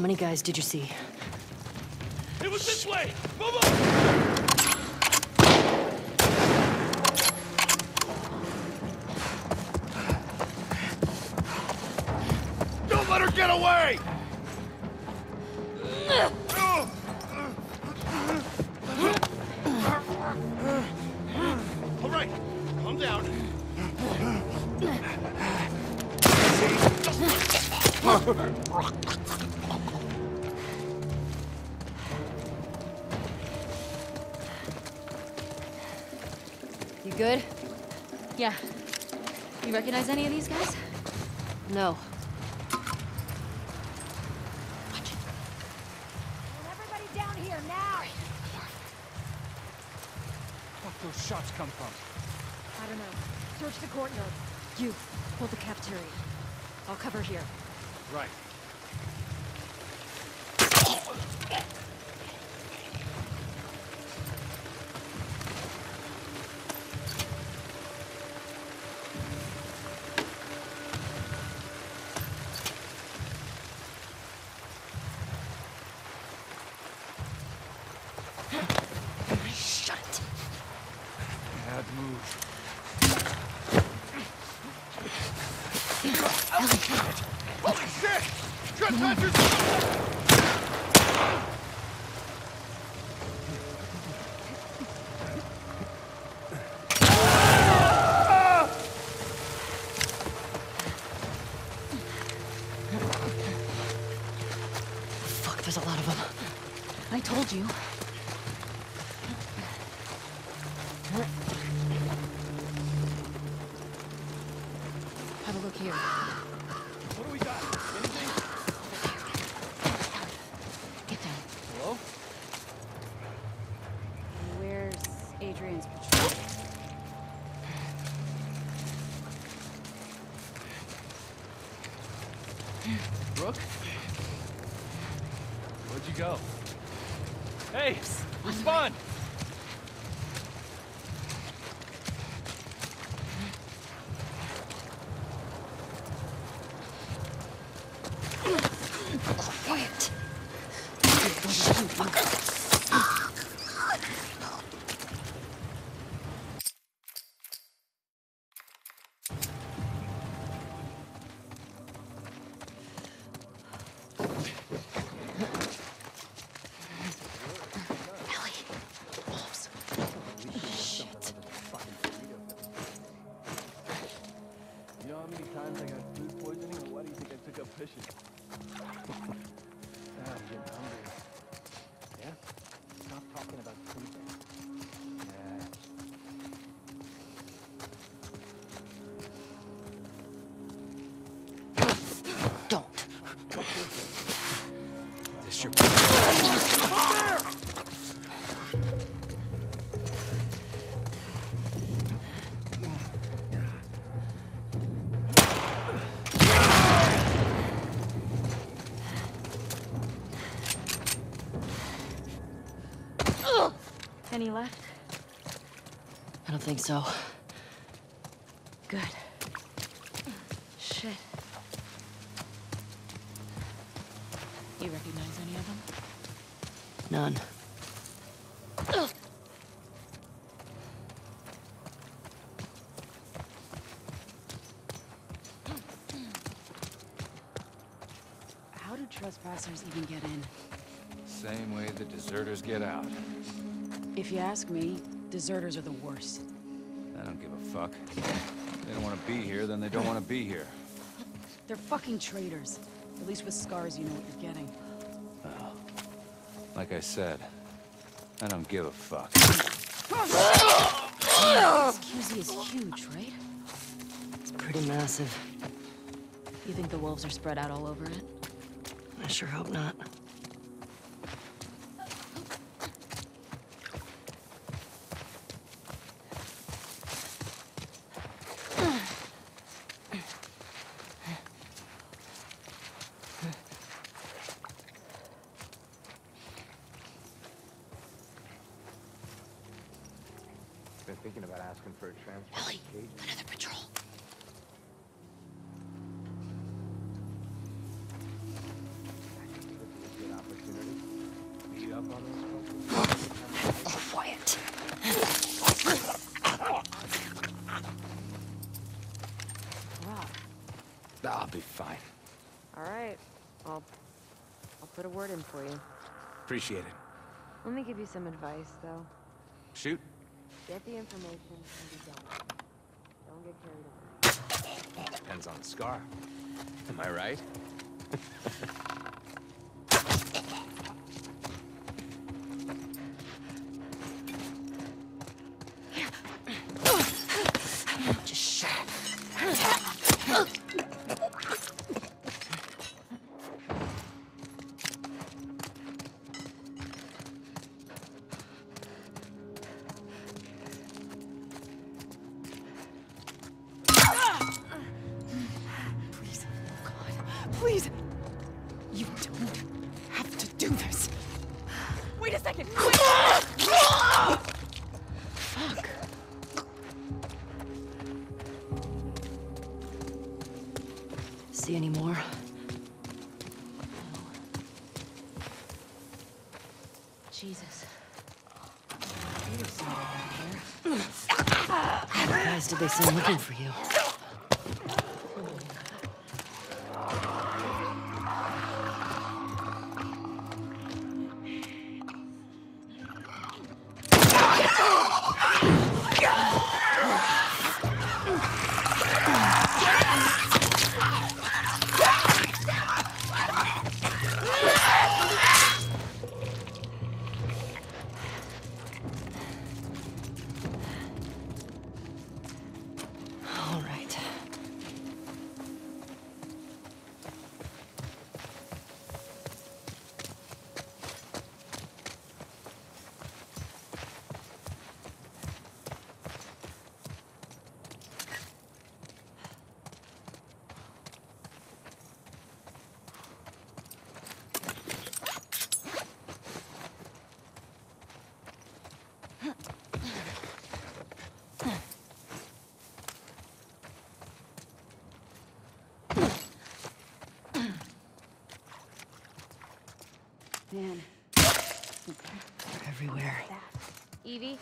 How many guys did you see? It was this way! Move on! Don't let her get away! All right, calm down. You good? Yeah. You recognize any of these guys? No. Everybody down here now! Fuck those shots come from? I don't know. Search the courtyard. You, hold the cafeteria. I'll cover here. Right. You. Have a look here. What do we got? Anything? Get down. Hello? Where's Adrian's patrol? Brooke? Where'd you go? Hey! Respond! Think so. Good. Shit. You recognize any of them? None. How do trespassers even get in? Same way the deserters get out. If you ask me, deserters are the worst. I don't give a fuck. If they don't want to be here, then they don't want to be here. They're fucking traitors. At least with scars, you know what you're getting. Well, Like I said, I don't give a fuck. This QZ is huge, right? It's pretty massive. You think the wolves are spread out all over it? I sure hope not. been thinking about asking for a transfer. Ellie, another patrol. Quiet. I'll be fine. All right. I'll I'll put a word in for you. Appreciate it. Let me give you some advice, though. Shoot. Get the information and be done. Don't get carried away. Depends on the scar. Am I right? guys did they send looking for you? Evie?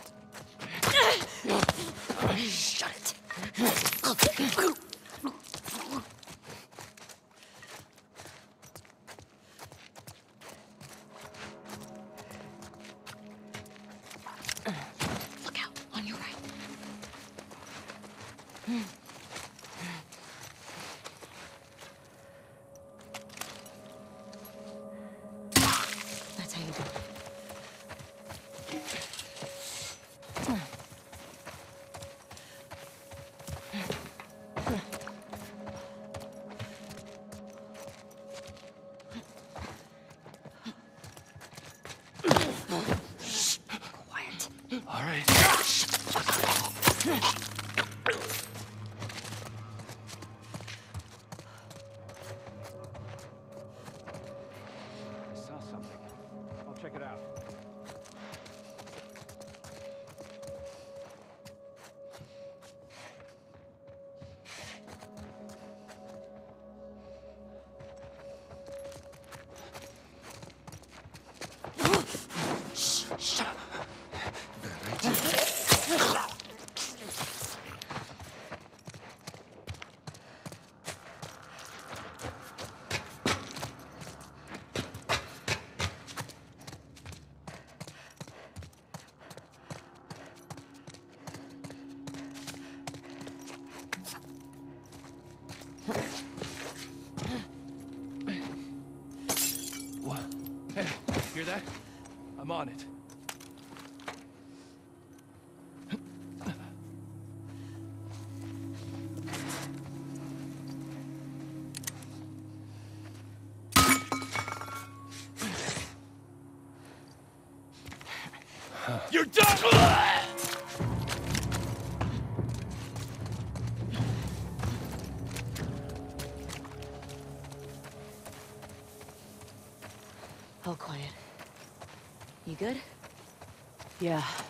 Shut it. Look out, on your right. That? I'm on it. You're done! Yeah.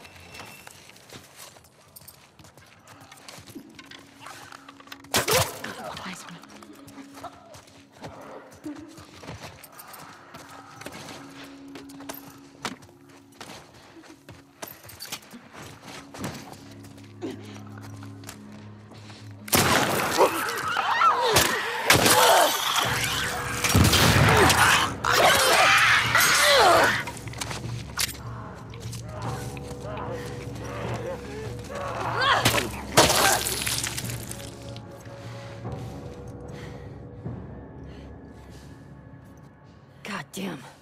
Damn.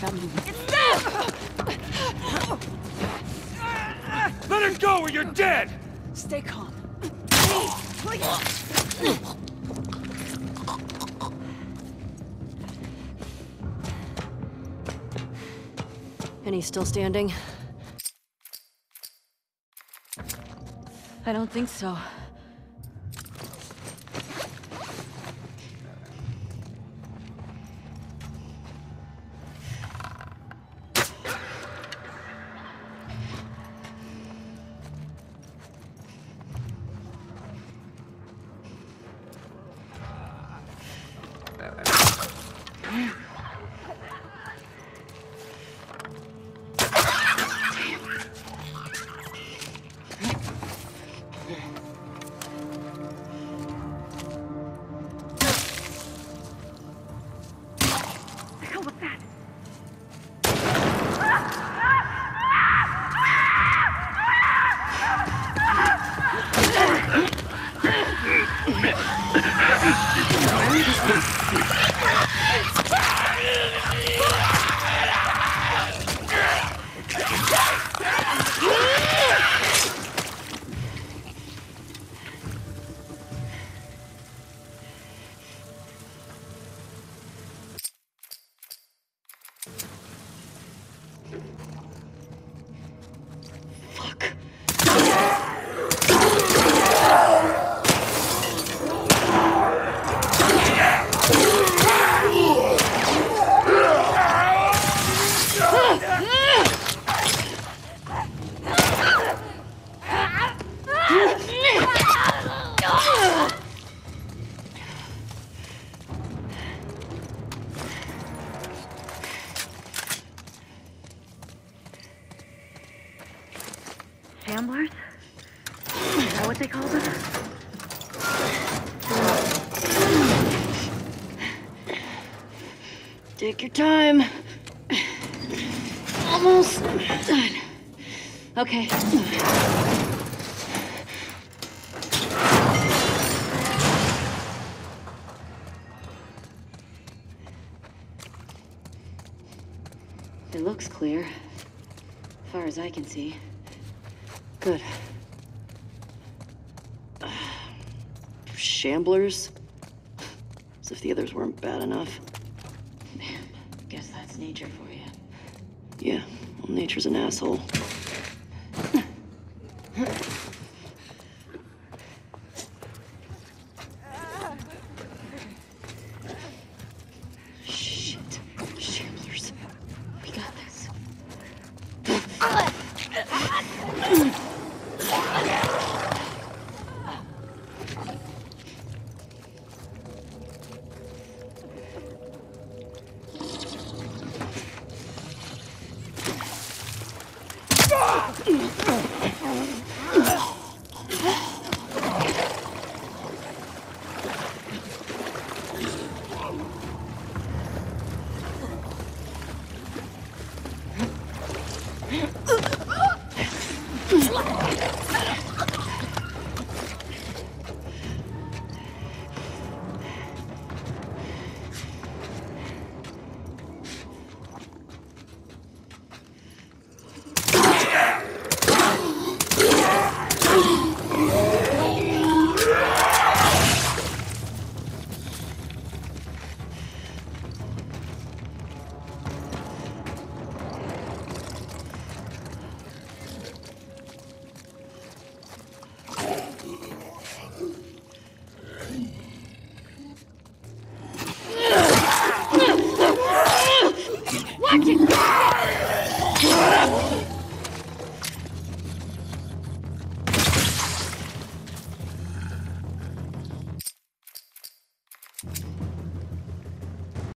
Got moving. Let her go or you're dead! Stay calm. And he's still standing? I don't think so. Take your time. Almost done. Okay. It looks clear. As far as I can see. Good. Shamblers? As if the others weren't bad enough. Nature for you. Yeah, well, nature's an asshole.